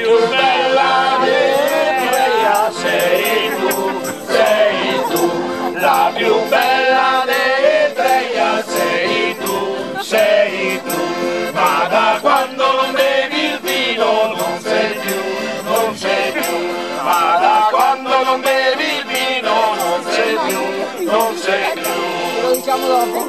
più bella dea sei tu, sei tu, la più bella dea sei tu, sei tu, ma da quando non bevi il vino non sei più, non sei più, ma da quando non bevi il vino non sei più, non sei più. Lo diciamo dopo.